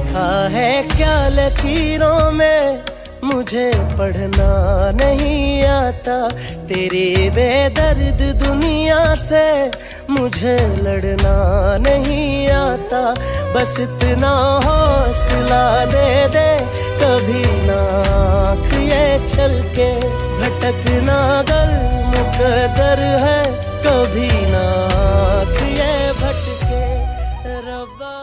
लिखा है क्या लकीरों में? मुझे पढ़ना नहीं आता। तेरे बेदर्द दुनिया से मुझे लड़ना नहीं आता। बस इतना हौसला दे दे, कभी ना ये चल के भटकना गल मुकदर है। कभी ना ये भटके, रब्बा।